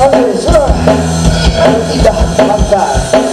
h a l l e s u j a h Tidak mantap.